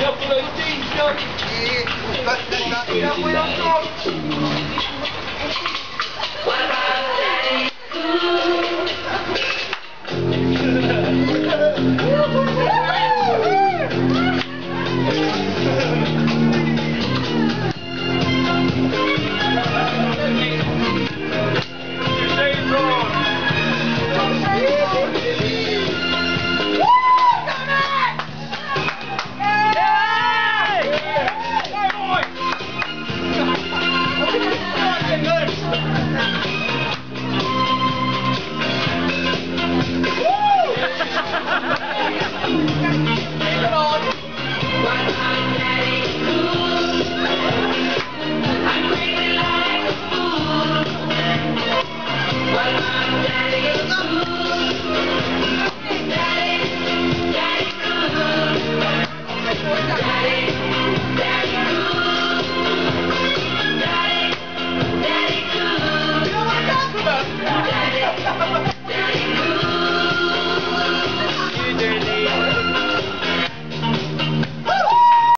Ja, Bruder, ich sehe ihn, ich glaube. Nee, das ist ja wohl. Thank you. daddy cool.